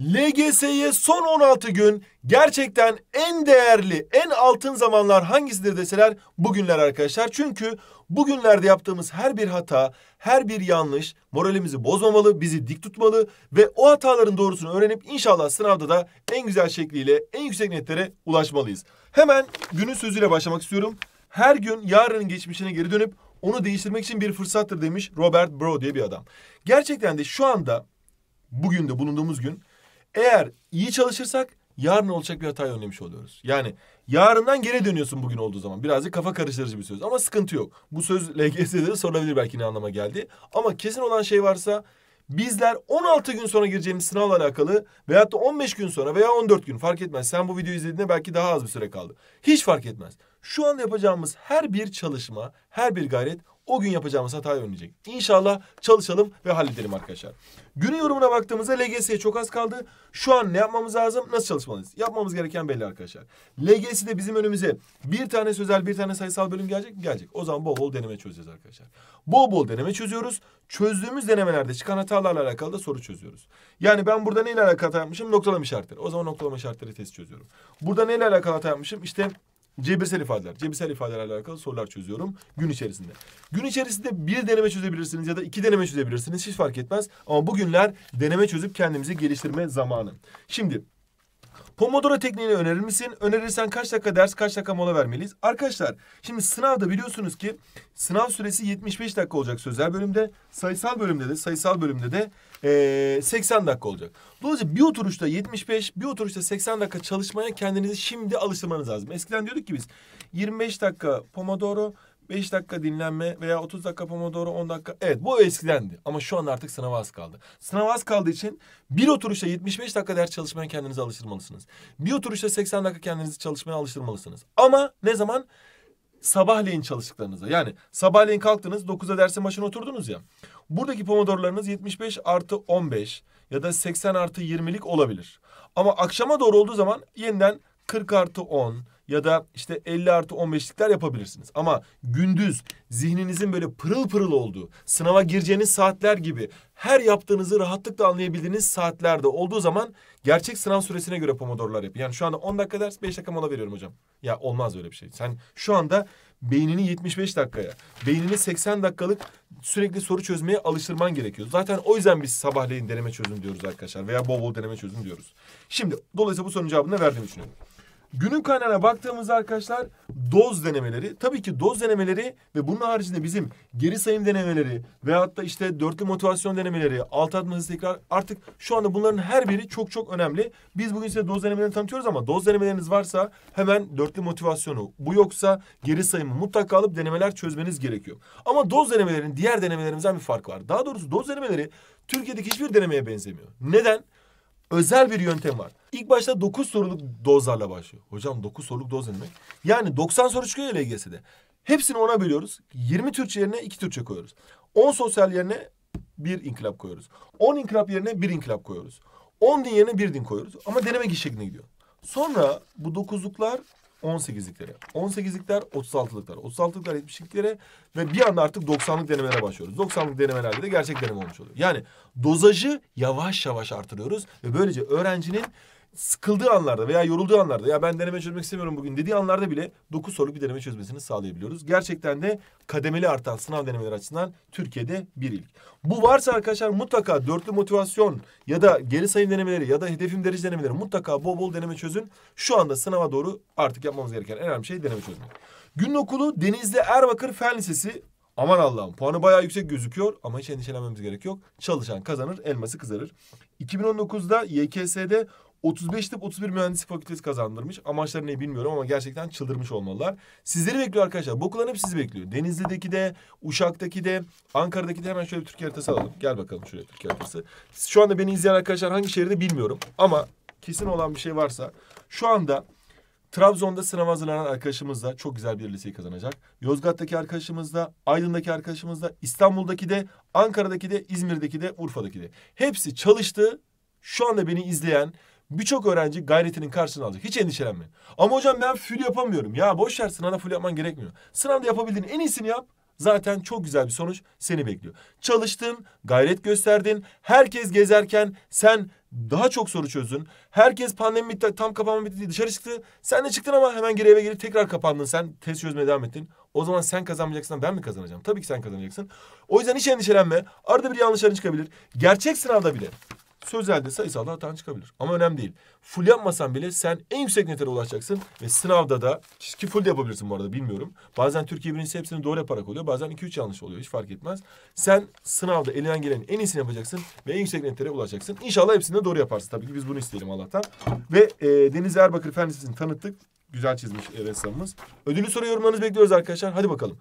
LGS'ye son 16 gün gerçekten en değerli, en altın zamanlar hangisidir deseler bugünler arkadaşlar. Çünkü bugünlerde yaptığımız her bir hata, her bir yanlış moralimizi bozmamalı, bizi dik tutmalı ve o hataların doğrusunu öğrenip inşallah sınavda da en güzel şekliyle en yüksek netlere ulaşmalıyız. Hemen günün sözüyle başlamak istiyorum. Her gün yarının geçmişine geri dönüp onu değiştirmek için bir fırsattır demiş Robert Bro diye bir adam. Gerçekten de şu anda bugün de bulunduğumuz gün eğer iyi çalışırsak yarın olacak bir hatayı önlemiş oluyoruz. Yani yarından geri dönüyorsun bugün olduğu zaman. Birazcık kafa karıştırıcı bir söz ama sıkıntı yok. Bu söz LGS'de de sorulabilir belki ne anlama geldi. Ama kesin olan şey varsa bizler 16 gün sonra gireceğimiz sınavla alakalı veyahut da 15 gün sonra veya 14 gün fark etmez. Sen bu videoyu izlediğinde belki daha az bir süre kaldı. Hiç fark etmez. Şu an yapacağımız her bir çalışma, her bir gayret o gün yapacağımız hatayı önleyecek. İnşallah çalışalım ve halledelim arkadaşlar. Günün yorumuna baktığımızda LGS'ye çok az kaldı. Şu an ne yapmamız lazım? Nasıl çalışmalıyız? Yapmamız gereken belli arkadaşlar. LGS'de bizim önümüze bir tane sözel, bir tane sayısal bölüm gelecek mi? Gelecek. O zaman bol bol deneme çözeceğiz arkadaşlar. Bol bol deneme çözüyoruz. Çözdüğümüz denemelerde çıkan hatalarla alakalı da soru çözüyoruz. Yani ben burada neyle alakalı hata yapmışım? Noktalama işaretleri. O zaman noktalama işaretleri test çözüyorum. Burada neyle alakalı hata yapmışım? İşte Cebirsel ifadeler. Cebirsel ifadelerle alakalı sorular çözüyorum gün içerisinde. Gün içerisinde bir deneme çözebilirsiniz ya da iki deneme çözebilirsiniz. Hiç fark etmez. Ama bugünler deneme çözüp kendimizi geliştirme zamanı. Şimdi Pomodoro tekniğini önerir misin? Önerirsen kaç dakika ders, kaç dakika mola vermeliyiz? Arkadaşlar şimdi sınavda biliyorsunuz ki sınav süresi 75 dakika olacak sözel bölümde. Sayısal bölümde de, sayısal bölümde de ee, 80 dakika olacak. Dolayısıyla bir oturuşta 75, bir oturuşta 80 dakika çalışmaya kendinizi şimdi alıştırmanız lazım. Eskiden diyorduk ki biz 25 dakika Pomodoro, 5 dakika dinlenme veya 30 dakika Pomodoro 10 dakika. Evet bu eskidendi ama şu an artık sınava az kaldı. Sınava az kaldığı için bir oturuşta 75 dakika ders çalışmaya kendinizi alıştırmalısınız. Bir oturuşta 80 dakika kendinizi çalışmaya alıştırmalısınız. Ama ne zaman? Sabahleyin çalıştıklarınızda. Yani sabahleyin kalktınız 9'da dersin başına oturdunuz ya. Buradaki pomodorlarınız 75 artı 15 ya da 80 artı 20'lik olabilir. Ama akşama doğru olduğu zaman yeniden 40 artı 10 ya da işte 50 artı 15'likler yapabilirsiniz. Ama gündüz zihninizin böyle pırıl pırıl olduğu, sınava gireceğiniz saatler gibi her yaptığınızı rahatlıkla anlayabildiğiniz saatlerde olduğu zaman gerçek sınav süresine göre pomodorlar yapın. Yani şu anda 10 dakika ders 5 dakika mola veriyorum hocam. Ya olmaz öyle bir şey. Sen şu anda beynini 75 dakikaya, beynini 80 dakikalık sürekli soru çözmeye alıştırman gerekiyor. Zaten o yüzden biz sabahleyin deneme çözün diyoruz arkadaşlar veya bol bol deneme çözün diyoruz. Şimdi dolayısıyla bu sorunun cevabını verdiğimi düşünüyorum. Günün kaynağına baktığımızda arkadaşlar doz denemeleri. Tabii ki doz denemeleri ve bunun haricinde bizim geri sayım denemeleri veyahut da işte dörtlü motivasyon denemeleri, alt adım hızlı tekrar artık şu anda bunların her biri çok çok önemli. Biz bugün size doz denemelerini tanıtıyoruz ama doz denemeleriniz varsa hemen dörtlü motivasyonu bu yoksa geri sayımı mutlaka alıp denemeler çözmeniz gerekiyor. Ama doz denemelerin diğer denemelerimizden bir fark var. Daha doğrusu doz denemeleri Türkiye'deki hiçbir denemeye benzemiyor. Neden? Özel bir yöntem var. İlk başta 9 soruluk dozlarla başlıyor. Hocam 9 soruluk doz ne demek? Yani 90 soru çıkıyor ya LGS'de. Hepsini ona bölüyoruz. 20 Türkçe yerine 2 Türkçe koyuyoruz. 10 sosyal yerine 1 inkılap koyuyoruz. 10 inkılap yerine 1 inkılap koyuyoruz. 10 din yerine 1 din koyuyoruz. Ama deneme şeklinde gidiyor. Sonra bu dokuzluklar 18'liklere. 18'likler 36'lıklar. 36'lıklar 70'liklere ve bir anda artık 90'lık denemelere başlıyoruz. 90'lık denemelerde de gerçek deneme olmuş oluyor. Yani dozajı yavaş yavaş artırıyoruz ve böylece öğrencinin sıkıldığı anlarda veya yorulduğu anlarda ya ben deneme çözmek istemiyorum bugün dediği anlarda bile 9 soruluk bir deneme çözmesini sağlayabiliyoruz. Gerçekten de kademeli artan sınav denemeleri açısından Türkiye'de bir ilk. Bu varsa arkadaşlar mutlaka dörtlü motivasyon ya da geri sayım denemeleri ya da hedefim derece denemeleri mutlaka bol bol deneme çözün. Şu anda sınava doğru artık yapmamız gereken en önemli şey deneme çözmek. Gün okulu Denizli Erbakır Fen Lisesi Aman Allah'ım puanı bayağı yüksek gözüküyor ama hiç endişelenmemiz gerek yok. Çalışan kazanır, elması kızarır. 2019'da YKS'de 35 tıp 31 mühendislik fakültesi kazandırmış. Amaçları ne bilmiyorum ama gerçekten çıldırmış olmalılar. Sizleri bekliyor arkadaşlar. Bu okulların hep sizi bekliyor. Denizli'deki de, Uşak'taki de, Ankara'daki de hemen şöyle bir Türkiye haritası alalım. Gel bakalım şuraya Türkiye haritası. Şu anda beni izleyen arkadaşlar hangi şehirde bilmiyorum. Ama kesin olan bir şey varsa şu anda Trabzon'da sınav hazırlanan arkadaşımız da çok güzel bir liseyi kazanacak. Yozgat'taki arkadaşımız da, Aydın'daki arkadaşımız da, İstanbul'daki de, Ankara'daki de, İzmir'deki de, Urfa'daki de. Hepsi çalıştı. Şu anda beni izleyen birçok öğrenci gayretinin karşılığını alacak. Hiç endişelenme. Ama hocam ben full yapamıyorum. Ya boş ver sınavda full yapman gerekmiyor. Sınavda yapabildiğin en iyisini yap. zaten çok güzel bir sonuç seni bekliyor. Çalıştın, gayret gösterdin. Herkes gezerken sen daha çok soru çözdün. Herkes pandemi bitti, tam kapanma bitti diye dışarı çıktı. Sen de çıktın ama hemen geri eve gelip tekrar kapandın. Sen test çözmeye devam ettin. O zaman sen kazanmayacaksın ben mi kazanacağım? Tabii ki sen kazanacaksın. O yüzden hiç endişelenme. Arada bir yanlışların çıkabilir. Gerçek sınavda bile sözelde sayısalda hatan çıkabilir. Ama önemli değil. Full yapmasan bile sen en yüksek netere ulaşacaksın. Ve sınavda da ki full de yapabilirsin bu arada bilmiyorum. Bazen Türkiye birincisi hepsini doğru yaparak oluyor. Bazen 2-3 yanlış oluyor. Hiç fark etmez. Sen sınavda elinden gelenin en iyisini yapacaksın. Ve en yüksek netere ulaşacaksın. İnşallah hepsini de doğru yaparsın. Tabii ki biz bunu isteyelim Allah'tan. Ve e, Deniz Erbakır Fen tanıttık. Güzel çizmiş e, ressamımız. Ödülü soru yorumlarınızı bekliyoruz arkadaşlar. Hadi bakalım.